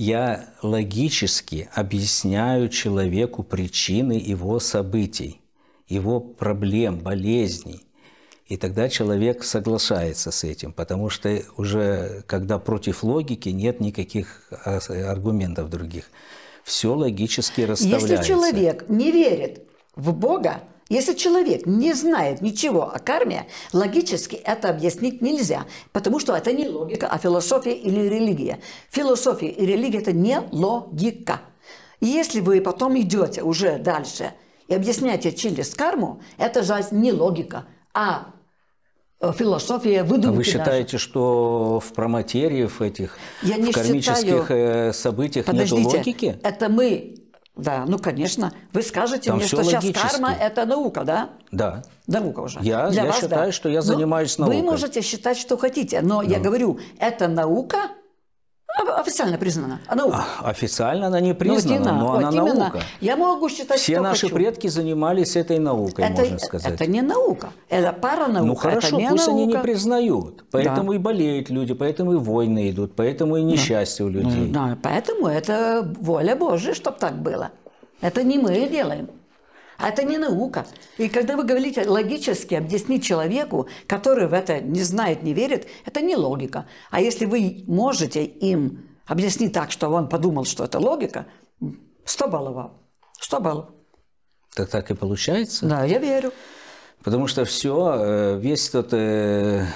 Я логически объясняю человеку причины его событий, его проблем, болезней. И тогда человек соглашается с этим, потому что уже когда против логики нет никаких а, аргументов других. Все логически расставляется. Если человек не верит в Бога, если человек не знает ничего о карме, логически это объяснить нельзя, потому что это не логика, а философия или религия. Философия и религия – это не логика. И если вы потом идете уже дальше и объясняете через карму, это же не логика, а э, философия выдумки. А вы считаете, даже. что в проматерии, в этих Я в кармических считаю... э, событиях нет логики? это мы да, ну, конечно. Вы скажете Там мне, что сейчас логически. карма – это наука, да? Да. Наука уже. Я- Для я вас, считаю, да. что я Ну, занимаюсь наукой. Вы можете считать, что хотите, но я говорю, это наука официально признана. А наука. Официально она не Ну, признана, именно, но вот она именно. наука. Я могу считать, Все наши хочу. предки занимались этой наукой, это, можно сказать. это не наука, это паранаука. Ну хорошо, это не пусть они не наука. признают. Поэтому и болеют люди, поэтому и войны идут, поэтому и несчастье у людей. Ну, Да, поэтому это воля Божия, чтобы так было. Это не мы делаем. А это не наука. И когда вы говорите логически объяснить человеку, который в это не знает, не верит, это не логика. А если вы можете им объяснить так, что он подумал, что это логика, 100 баллов вам. 100 баллов. Так так и получается. Да, я верю. Потому что все, весь тот, э, э,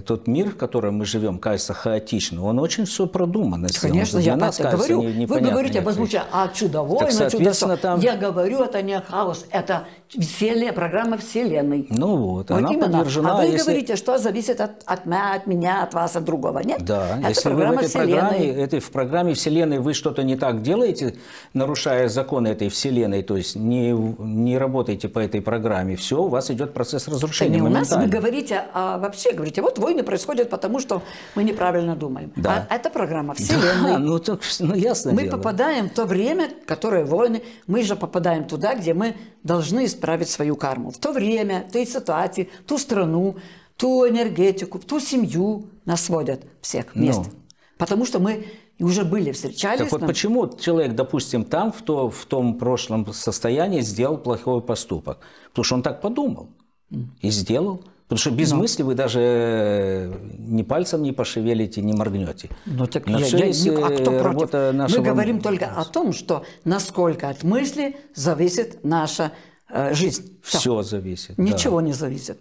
тот мир, в котором мы живем, кажется хаотичным, он очень все продуманно. Конечно, я нас это кажется говорю. не- Вы говорите, некоторые возмущая, а чудо война, чудо там- Я говорю, это не хаос, это вселенная, программа Вселенной. Ну вот, Вот она именно. подтверждена. А вы если- говорите, что зависит от, от меня, от меня, от вас, от другого. Нет? Да, это если вы в этой программе, Вселенной. этой, в программе Вселенной вы что-то не так делаете, нарушая законы этой Вселенной, то есть не, не работаете по этой программе, все, у вас идет процесс разрушения не у нас вы говорите, а вообще говорите, вот войны происходят потому, что мы неправильно думаем. Да. А это программа Да, Вселенной. ну, так, ну ясно Мы дело. попадаем в то время, которое войны, мы же попадаем туда, где мы должны исправить свою карму. В то время, в той ситуации, ту страну, ту энергетику, ту семью нас водят всех вместе. Ну. Потому что мы уже были, встречались. Так вот нам- почему человек, допустим, там, в, то, в том прошлом состоянии сделал плохой поступок? Потому что он так подумал и сделал. Потому что без мысли вы даже э, ни пальцем не пошевелите, не моргнете. Ну, так На я- я- ну, а кто э, против? работа Мы нашего говорим только о том, что насколько от мысли зависит наша э, жизнь. Всё. Все зависит. да. Ничего не зависит.